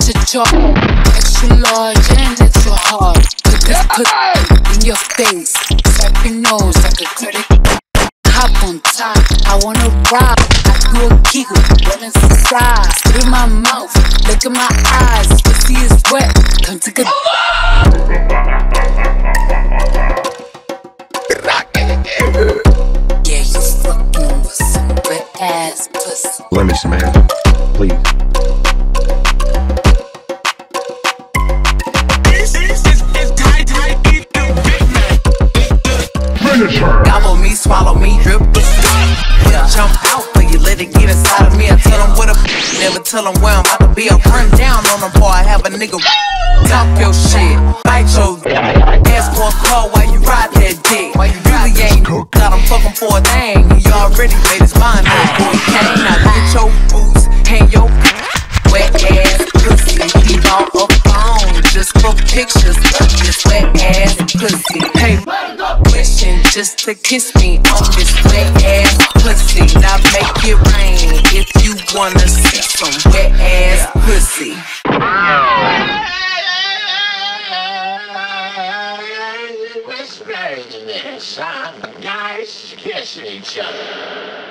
catch a chop. Extra large and it's extra hard. Put this put in your face. Slap your nose like a critic. Hop on top, I wanna ride. I do a giggle, run inside. Spit in my mouth, look in my eyes. Pussy is wet, come take a. Yeah, you fucking with some wet ass pussy. Let me smash. Please. Me, swallow me, drip. Yeah. Jump out for you, let it get inside of me. I tell them what a never tell them where I'm about to be. I run down on them before I have a nigga talk your shit. Bite your ask for a call while you ride that dick. Why you really ain't got him fucking for a thing. He already made his mind up before he came. Now get your boots, hang your wet ass pussy. He bought a phone just for pictures of this wet ass pussy. Just to kiss me on this wet ass pussy. Now make it rain if you wanna see some wet ass pussy. Nice kissing each other.